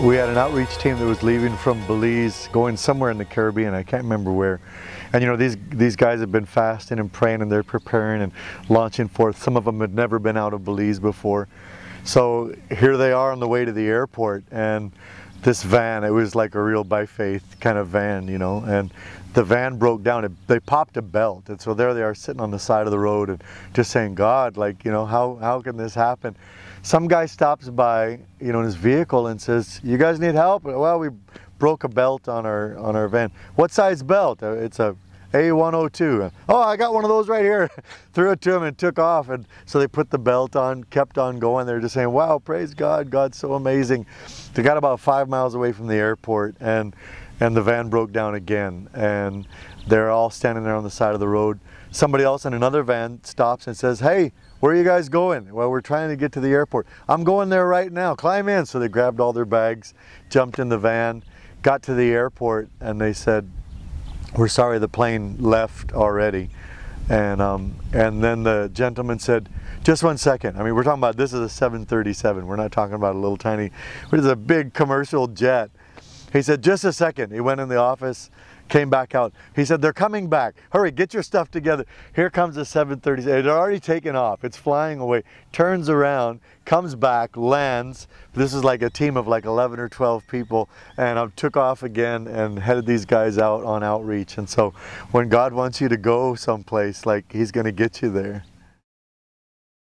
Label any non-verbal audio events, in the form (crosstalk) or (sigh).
we had an outreach team that was leaving from Belize, going somewhere in the Caribbean. I can't remember where. And you know, these these guys have been fasting and praying, and they're preparing and launching forth. Some of them had never been out of Belize before, so here they are on the way to the airport, and this van, it was like a real by faith kind of van, you know, and the van broke down. It, they popped a belt, and so there they are sitting on the side of the road and just saying, God, like, you know, how how can this happen? Some guy stops by, you know, in his vehicle and says, "You guys need help?" Well, we broke a belt on our on our van. What size belt? Uh, it's a A102. Oh, I got one of those right here. (laughs) Threw it to him and took off. And so they put the belt on, kept on going. They're just saying, "Wow, praise God! God's so amazing." They got about five miles away from the airport, and and the van broke down again. And they're all standing there on the side of the road. Somebody else in another van stops and says, "Hey." Where are you guys going? Well, we're trying to get to the airport. I'm going there right now. Climb in. So they grabbed all their bags, jumped in the van, got to the airport, and they said, "We're sorry, the plane left already." And um, and then the gentleman said, "Just one second. I mean, we're talking about this is a 737. We're not talking about a little tiny. It is a big commercial jet." He said, "Just a second. He went in the office came back out. He said, they're coming back. Hurry, get your stuff together. Here comes the 737. It had already taken off. It's flying away. Turns around, comes back, lands. This is like a team of like 11 or 12 people. And I took off again and headed these guys out on outreach. And so when God wants you to go someplace, like he's going to get you there.